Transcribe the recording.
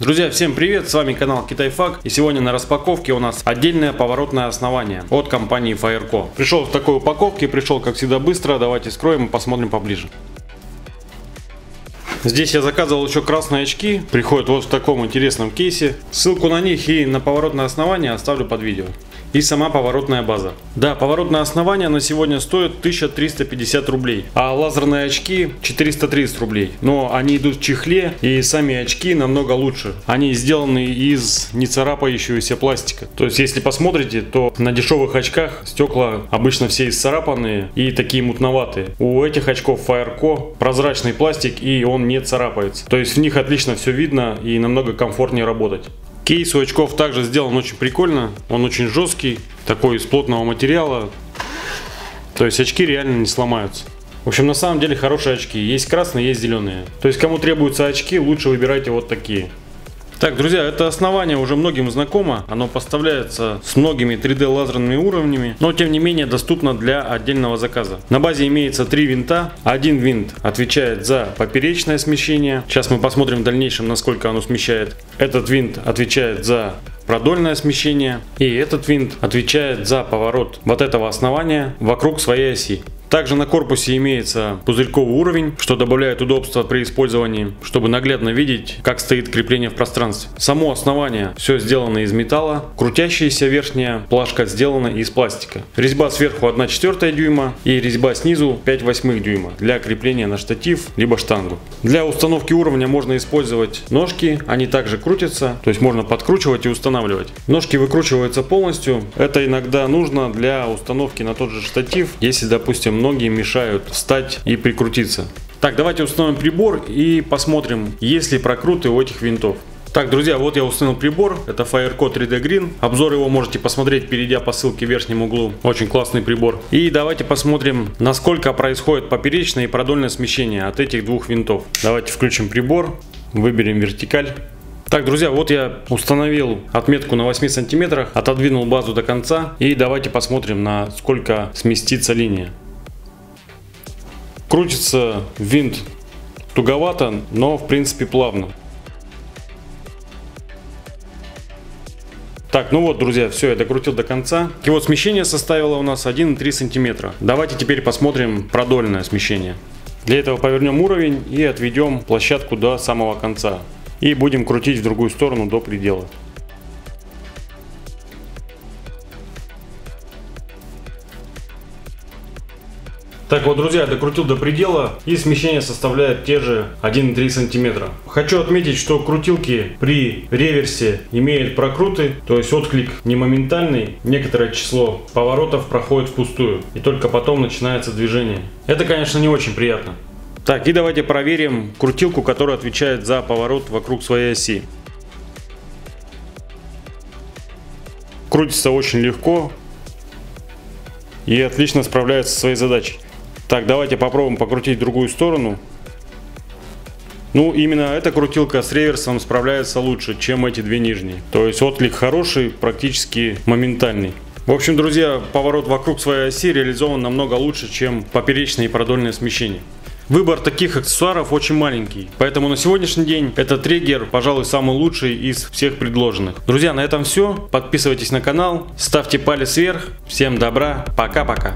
Друзья, всем привет, с вами канал Китайфак и сегодня на распаковке у нас отдельное поворотное основание от компании Fireco. Пришел в такой упаковке, пришел как всегда быстро, давайте скроем и посмотрим поближе. Здесь я заказывал еще красные очки, приходят вот в таком интересном кейсе. Ссылку на них и на поворотное основание оставлю под видео и сама поворотная база. Да, поворотное основание на сегодня стоит 1350 рублей, а лазерные очки 430 рублей. Но они идут в чехле и сами очки намного лучше. Они сделаны из не царапающегося пластика. То есть если посмотрите, то на дешевых очках стекла обычно все исцарапанные и такие мутноватые. У этих очков Fireco прозрачный пластик и он не царапается. То есть в них отлично все видно и намного комфортнее работать. Кейс у очков также сделан очень прикольно. Он очень жесткий, такой из плотного материала. То есть очки реально не сломаются. В общем, на самом деле хорошие очки. Есть красные, есть зеленые. То есть, кому требуются очки, лучше выбирайте вот такие. Так, друзья, это основание уже многим знакомо. Оно поставляется с многими 3D лазерными уровнями, но тем не менее доступно для отдельного заказа. На базе имеется три винта. Один винт отвечает за поперечное смещение. Сейчас мы посмотрим в дальнейшем, насколько оно смещает. Этот винт отвечает за продольное смещение. И этот винт отвечает за поворот вот этого основания вокруг своей оси. Также на корпусе имеется пузырьковый уровень, что добавляет удобства при использовании, чтобы наглядно видеть, как стоит крепление в пространстве. Само основание все сделано из металла, крутящаяся верхняя плашка сделана из пластика. Резьба сверху 1 четвертая дюйма и резьба снизу 5 восьмых дюйма для крепления на штатив либо штангу. Для установки уровня можно использовать ножки, они также крутятся, то есть можно подкручивать и устанавливать. Ножки выкручиваются полностью, это иногда нужно для установки на тот же штатив, если допустим многие мешают встать и прикрутиться. Так, давайте установим прибор и посмотрим, есть ли прокруты у этих винтов. Так, друзья, вот я установил прибор, это Fireco 3D Green. Обзор его можете посмотреть, перейдя по ссылке в верхнем углу. Очень классный прибор. И давайте посмотрим, насколько происходит поперечное и продольное смещение от этих двух винтов. Давайте включим прибор, выберем вертикаль. Так, друзья, вот я установил отметку на 8 сантиметрах, отодвинул базу до конца и давайте посмотрим, на сколько сместится линия. Крутится винт туговато, но в принципе плавно. Так, ну вот, друзья, все, я докрутил до конца. Его смещение составило у нас 1,3 сантиметра. Давайте теперь посмотрим продольное смещение. Для этого повернем уровень и отведем площадку до самого конца. И будем крутить в другую сторону до предела. Так вот, друзья, докрутил до предела и смещение составляет те же 1,3 сантиметра. Хочу отметить, что крутилки при реверсе имеют прокруты, то есть отклик не моментальный, некоторое число поворотов проходит впустую и только потом начинается движение. Это, конечно, не очень приятно. Так, и давайте проверим крутилку, которая отвечает за поворот вокруг своей оси. Крутится очень легко и отлично справляется со своей задачей. Так, давайте попробуем покрутить другую сторону. Ну, именно эта крутилка с реверсом справляется лучше, чем эти две нижние. То есть отклик хороший, практически моментальный. В общем, друзья, поворот вокруг своей оси реализован намного лучше, чем поперечное и продольное смещение. Выбор таких аксессуаров очень маленький, поэтому на сегодняшний день этот триггер, пожалуй, самый лучший из всех предложенных. Друзья, на этом все. Подписывайтесь на канал, ставьте палец вверх. Всем добра, пока-пока.